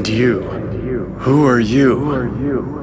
And you. Who are you?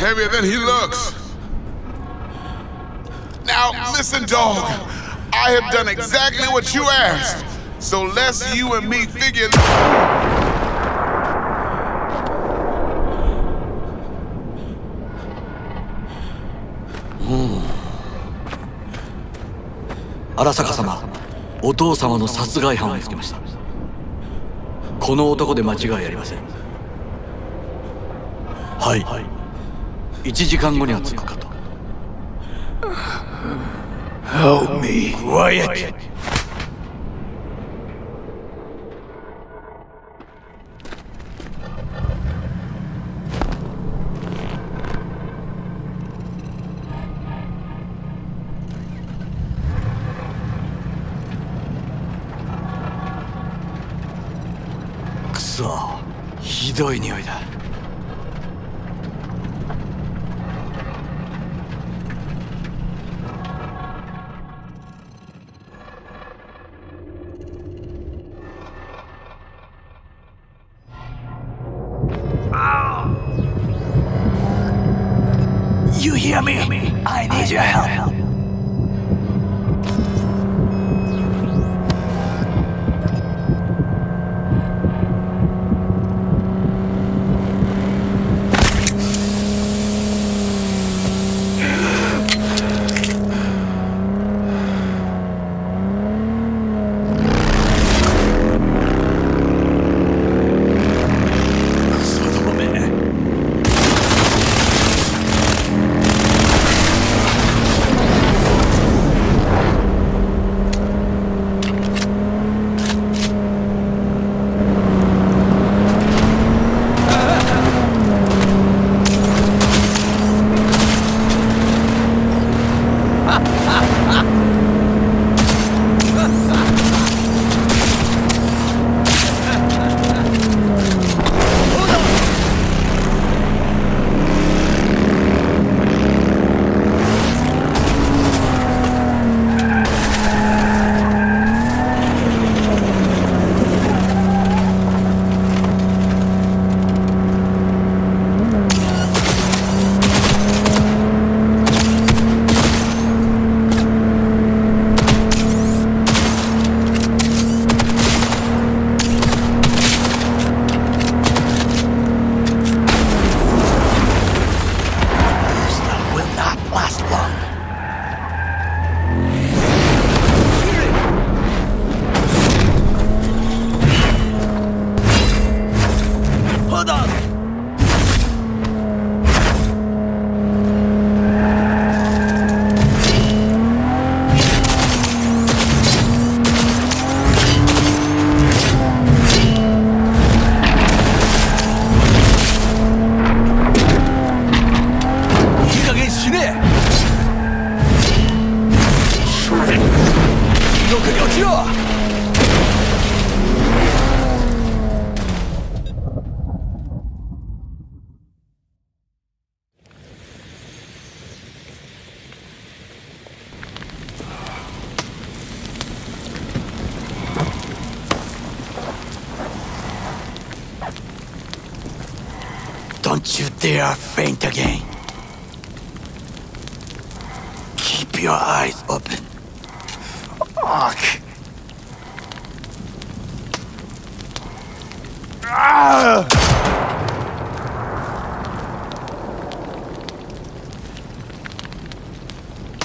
Heavier than he looks. Now, listen, dog. I have done exactly what you asked. So let's you and me figure. 荒坂様お父様の殺害犯を見つけましたこの男で間違いありませんはい1時間後には着くかと Help me. Quiet! くそひどい匂いだ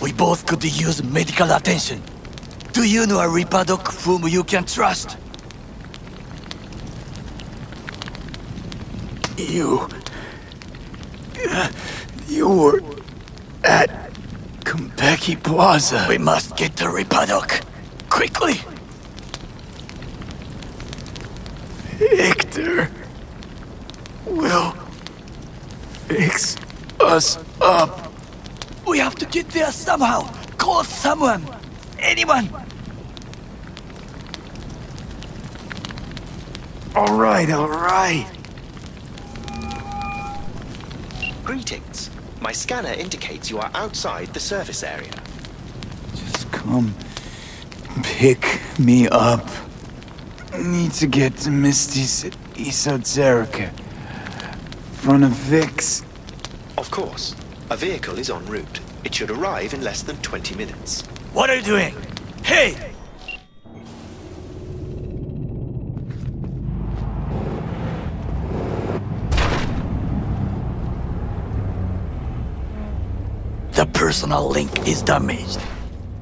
We both could use medical attention. Do you know a ripperdoc whom you can trust? You. You were at Konpeki Plaza. We must get to ripperdoc. Quickly! Victor will fix us up. We have to get there somehow. Call someone. Anyone. All right, all right. Greetings. My scanner indicates you are outside the service area. Just come pick me up. Need to get to Misty's esoterica. Front of Vic's. Of course. A vehicle is en route. It should arrive in less than 20 minutes. What are you doing? Hey! The personal link is damaged.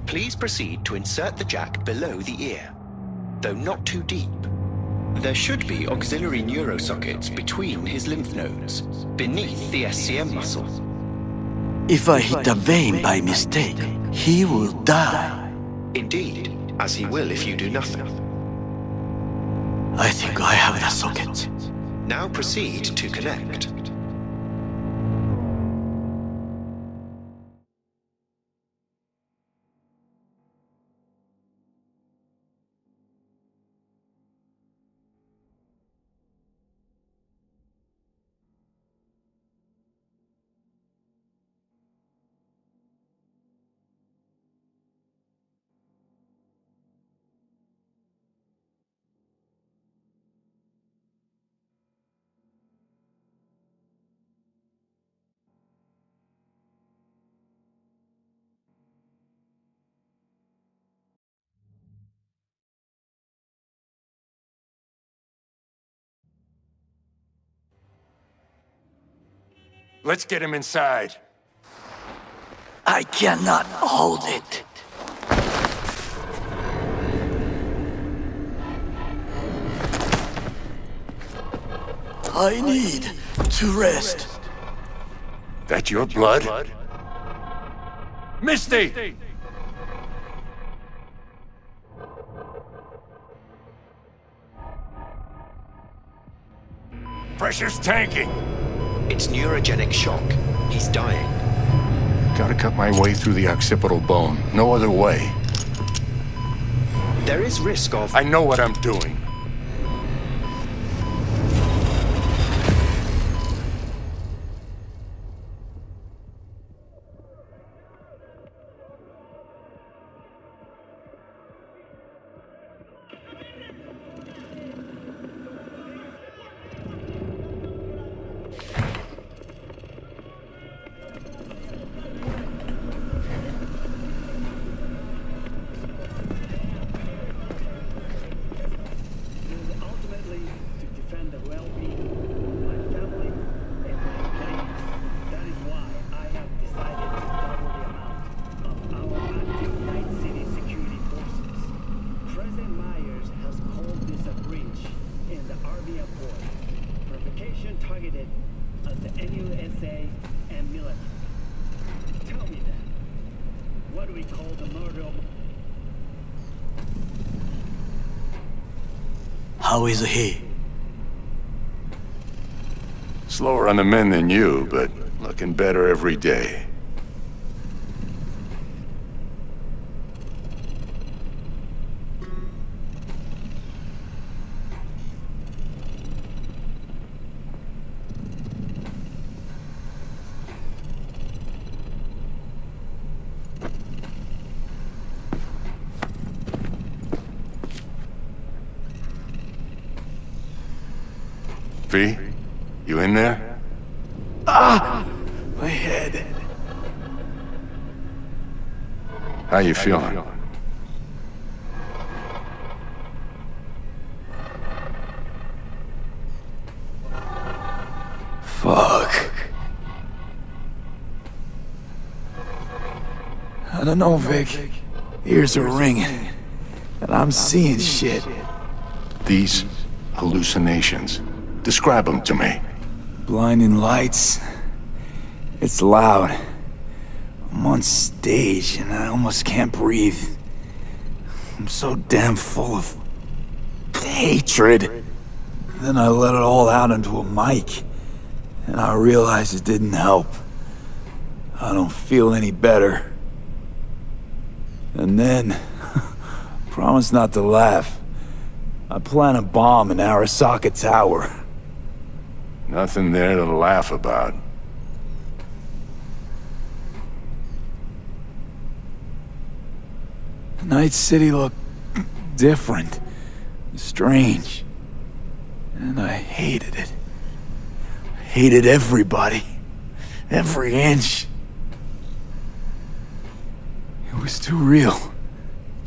Please proceed to insert the jack below the ear, though not too deep. There should be auxiliary neurosockets between his lymph nodes, beneath the SCM muscle. If I hit a vein by mistake, he will die. Indeed, as he will if you do nothing. I think I have the socket. Now proceed to connect. Let's get him inside. I cannot hold it. I need to rest. That your blood? Misty! Pressure's tanking. It's neurogenic shock. He's dying. Gotta cut my way through the occipital bone. No other way. There is risk of... I know what I'm doing. How is he? Slower on the men than you, but looking better every day. V, you in there? Ah! My head. How you feeling? Fuck. I don't know, Vic. Ears are ringing. And I'm seeing shit. These hallucinations. Describe them to me. Blinding lights. It's loud. I'm on stage and I almost can't breathe. I'm so damn full of hatred. Then I let it all out into a mic. And I realize it didn't help. I don't feel any better. And then, promise not to laugh. I plant a bomb in Arasaka Tower. Nothing there to laugh about. Night City looked different, strange. And I hated it. Hated everybody. Every inch. It was too real.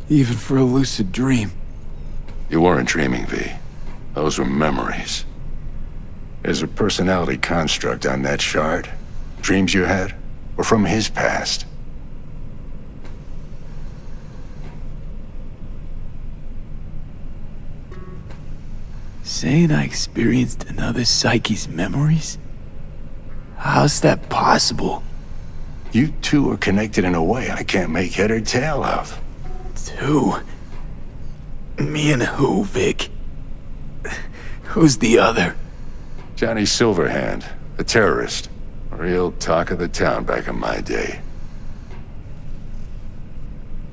Even for a lucid dream. You weren't dreaming, V. Those were memories. There's a personality construct on that shard. Dreams you had were from his past. Saying I experienced another psyche's memories? How's that possible? You two are connected in a way I can't make head or tail of. Two? Me and who, Vic? Who's the other? Johnny Silverhand, a terrorist. Real talk of the town back in my day.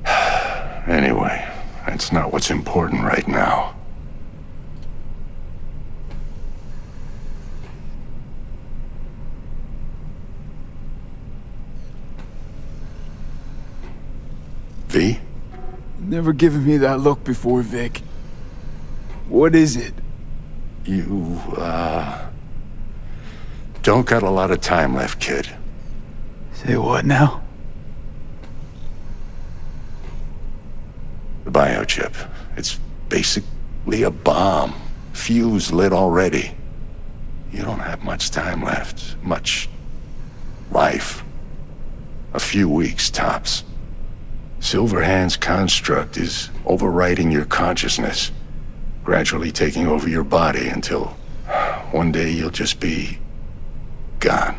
anyway, that's not what's important right now. V? Never given me that look before, Vic. What is it? You, uh... Don't got a lot of time left, kid. Say what now? The biochip. It's basically a bomb. Fuse lit already. You don't have much time left. Much... life. A few weeks, tops. Silverhand's construct is overriding your consciousness, gradually taking over your body until one day you'll just be gone.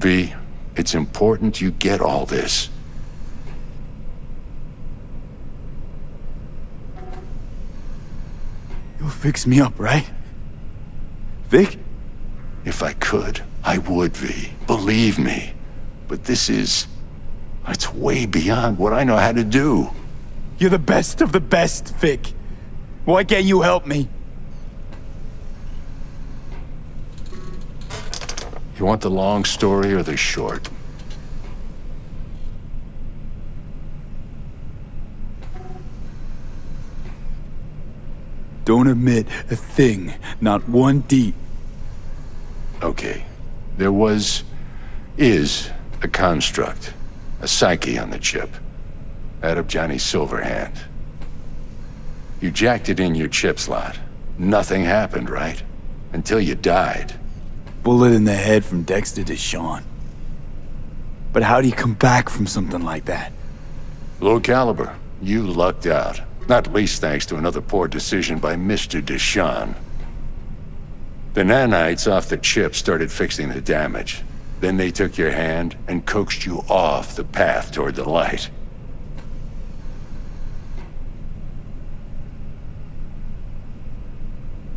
V, it's important you get all this. You'll fix me up, right? Vic? If I could, I would, V. Believe me. But this is... It's way beyond what I know how to do. You're the best of the best, Vic. Why can't you help me? You want the long story or the short? Don't admit a thing, not one deep. Okay. There was... is a construct. A psyche on the chip. out of Johnny Silverhand. You jacked it in your chip slot. Nothing happened, right? Until you died. Bullet in the head from Dexter DeShawn. But how do you come back from something like that? Low caliber. You lucked out. Not least thanks to another poor decision by Mr. DeShawn. The nanites off the chip started fixing the damage. Then they took your hand and coaxed you off the path toward the light.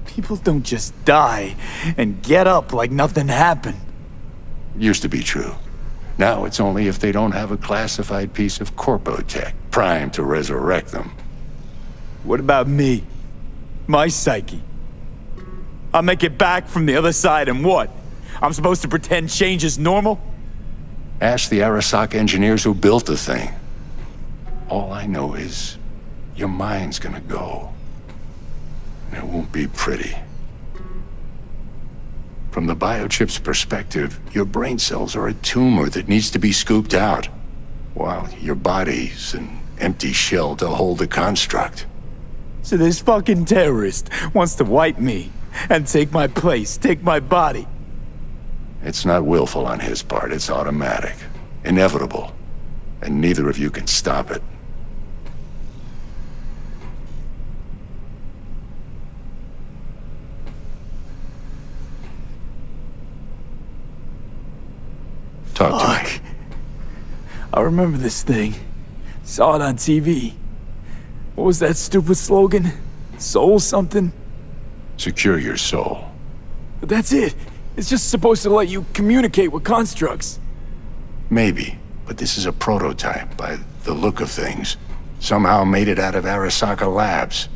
People don't just die and get up like nothing happened. Used to be true. Now it's only if they don't have a classified piece of corpotech primed to resurrect them. What about me? My psyche? I make it back from the other side and what? I'm supposed to pretend change is normal? Ask the Arasaka engineers who built the thing. All I know is your mind's gonna go. And it won't be pretty. From the biochip's perspective, your brain cells are a tumor that needs to be scooped out, while your body's an empty shell to hold the construct. So this fucking terrorist wants to wipe me and take my place, take my body. It's not willful on his part, it's automatic. Inevitable. And neither of you can stop it. Talk to me. I remember this thing. Saw it on TV. What was that stupid slogan? Soul something? Secure your soul. But that's it. It's just supposed to let you communicate with constructs. Maybe, but this is a prototype by the look of things. Somehow made it out of Arasaka Labs.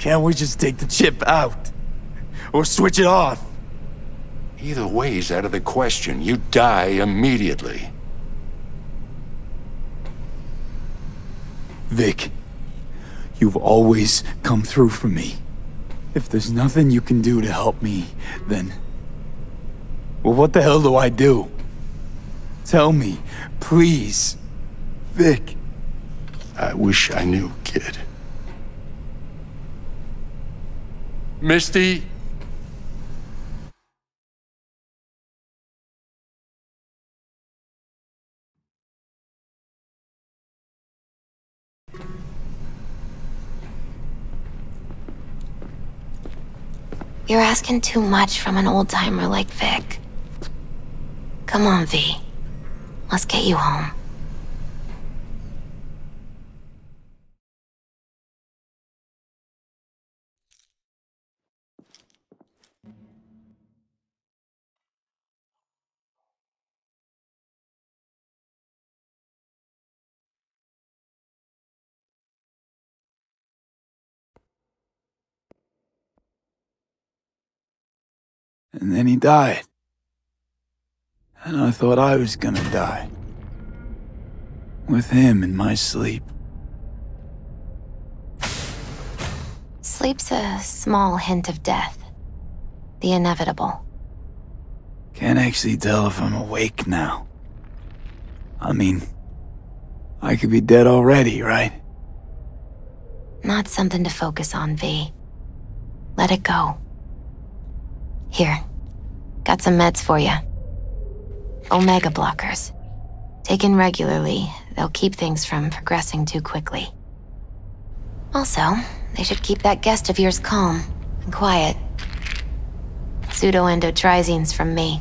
Can't we just take the chip out? Or switch it off? Either way's out of the question. You die immediately. Vic, you've always come through for me. If there's nothing you can do to help me, then... Well, what the hell do I do? Tell me, please. Vic. I wish I knew, kid. Misty? You're asking too much from an old timer like Vic. Come on, V. Let's get you home. And then he died. And I thought I was gonna die. With him in my sleep. Sleep's a small hint of death. The inevitable. Can't actually tell if I'm awake now. I mean, I could be dead already, right? Not something to focus on, V. Let it go. Here. Got some meds for you. Omega blockers. Taken regularly, they'll keep things from progressing too quickly. Also, they should keep that guest of yours calm and quiet. Pseudoendotrizines from me.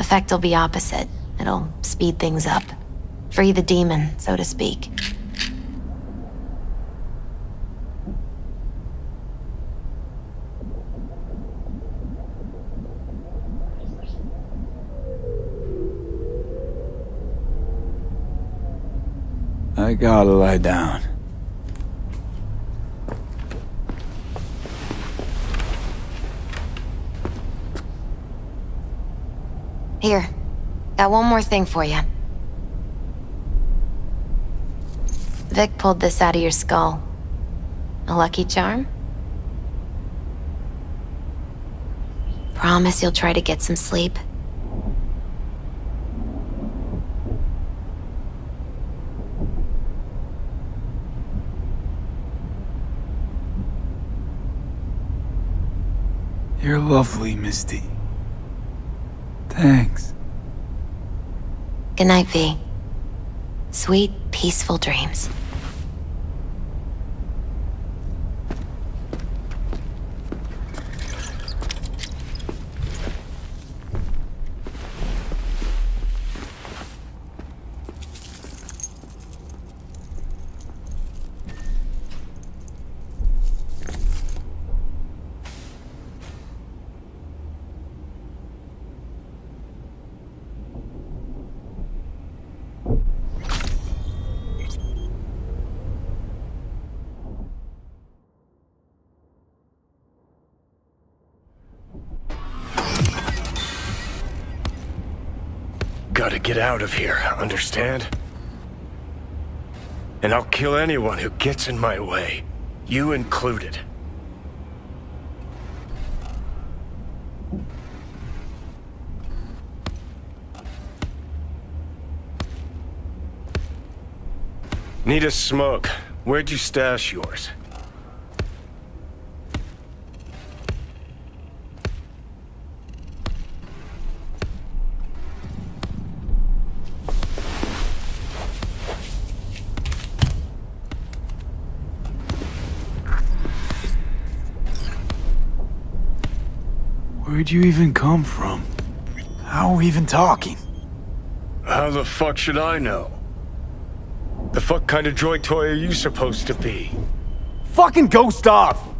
Effect will be opposite. It'll speed things up. Free the demon, so to speak. I gotta lie down. Here. Got one more thing for you. Vic pulled this out of your skull. A lucky charm? Promise you'll try to get some sleep. You're lovely, Misty. Thanks. Good night, V. Sweet, peaceful dreams. Gotta get out of here, understand? And I'll kill anyone who gets in my way. You included. Need a smoke. Where'd you stash yours? Where'd you even come from? How are we even talking? How the fuck should I know? The fuck kind of droid toy are you supposed to be? Fucking ghost off!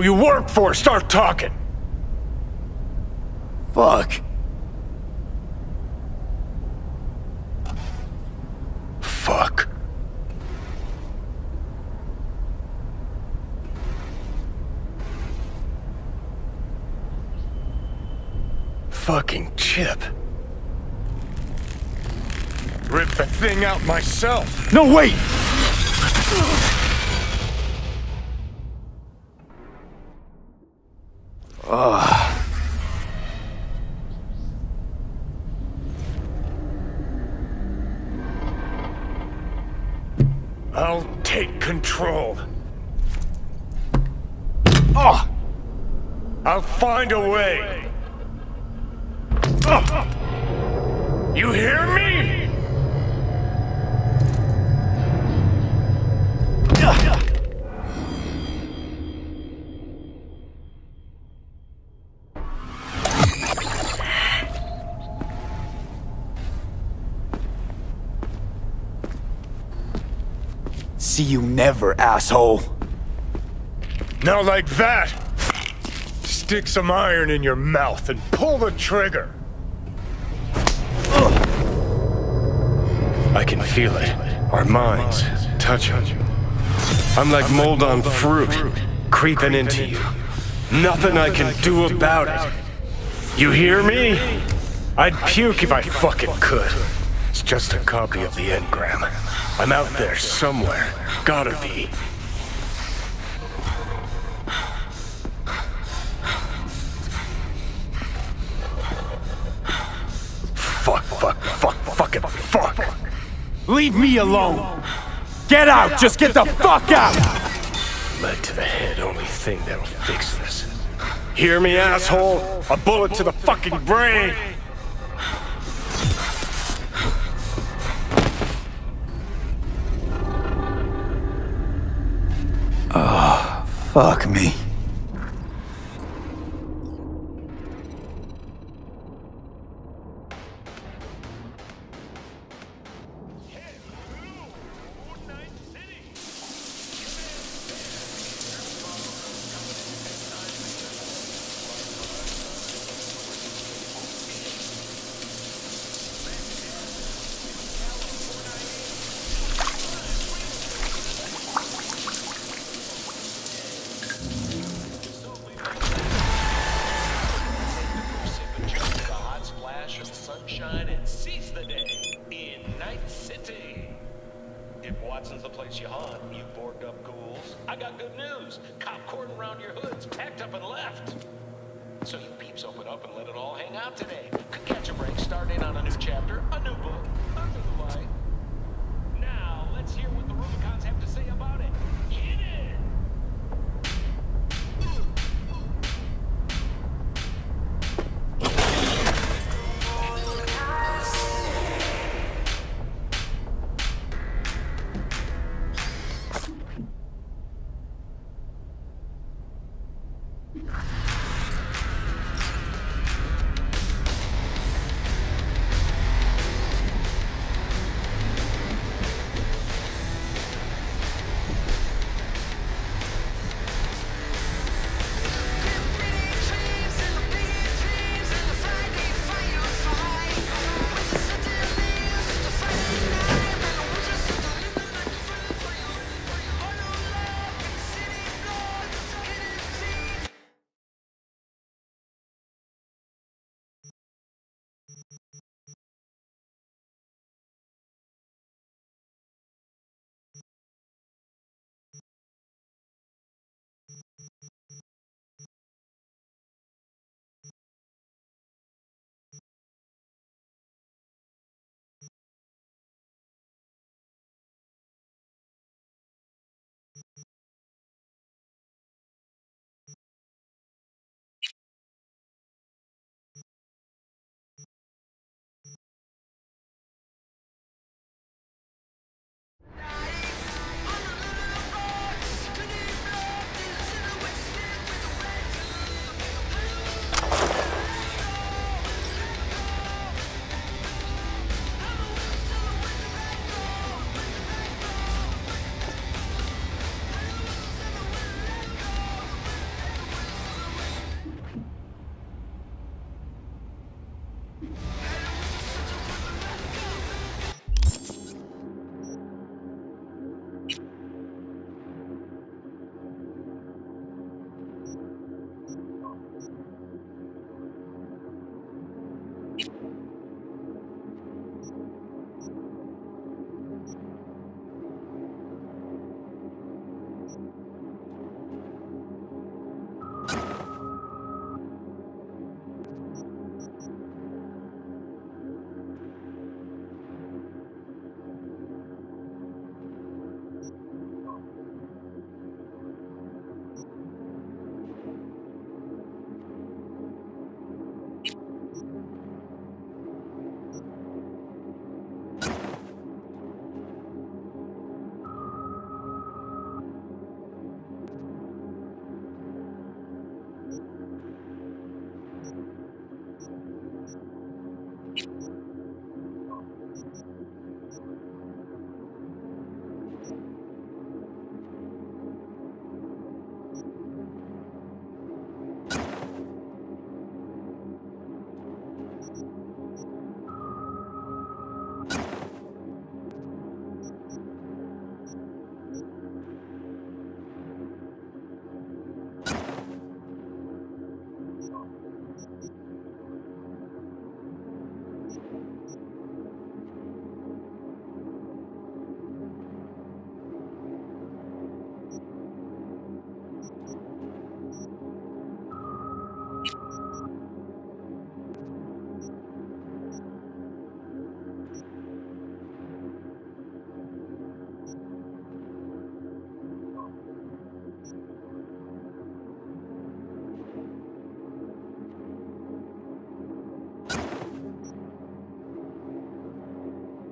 Who you work for, start talking! Fuck. Fuck. Fucking chip. Rip the thing out myself. No, wait! I'll find a way. You hear me? See you never, asshole. Not like that. Stick some iron in your mouth and pull the trigger. I can feel it. Our minds touching. I'm like mold on fruit, creeping into you. Nothing I can do about it. You hear me? I'd puke if I fucking could. It's just a copy of the engram. I'm out there somewhere. Gotta be. Fuck, fuck, fuck, fucking fuck. Leave me alone! Get out! Just get the fuck out! Leg to the head, only thing that'll fix this. Hear me, asshole? A bullet to the fucking brain! Ah, fuck me. Watson's the place you haunt. You borked up ghouls. I got good news. Cop cordon around your hoods, packed up and left. So you peeps open up and let it all hang out today. Could catch a break, start in on a new chapter, a new book, under the light. Now, let's hear what the Rubicons have to say about it.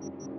Thank you.